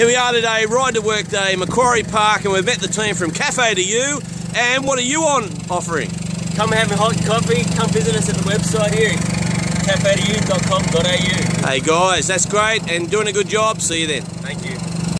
Here we are today, Ride to Work Day, Macquarie Park, and we've met the team from Cafe to You. And what are you on offering? Come have a hot coffee. Come visit us at the website here, cafe2you.com.au. Hey guys, that's great and doing a good job. See you then. Thank you.